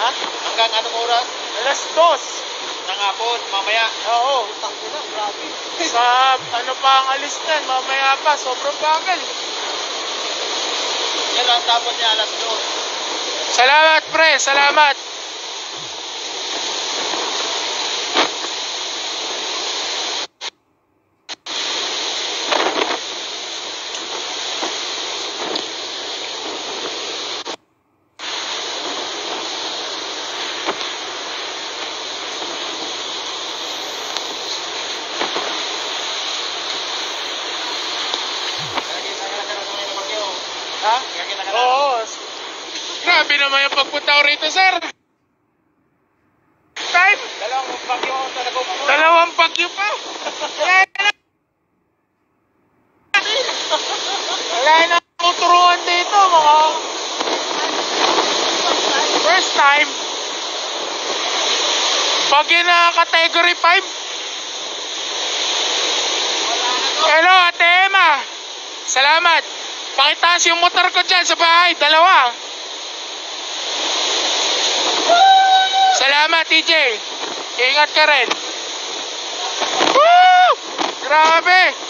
Ha? Hanggang anong oras? Alas dos. Ng hapon, mamaya. Oo. Tangina, grabe. Sa ano pa ang alis niyan, mamaya pa, sobrang bagal. Yan ang tapon niya alas dos. Salamat pre, salamat. Kaya kita ka na sa mga bagyo. Ha? Oo. Grabe naman yung pagpunta ko rito, sir. Time, Dalawang bagyo talaga dalawang bagyo pa. Wala na. Wala na akong turuan dito, mga... First time. Bagyo na category 5. Hello, Ate Emma. Salamat. Pakitaas yung motor ko dyan sa bahay. Dalawa. Salamat, TJ. Ingat ka rin. Woo! Grabe.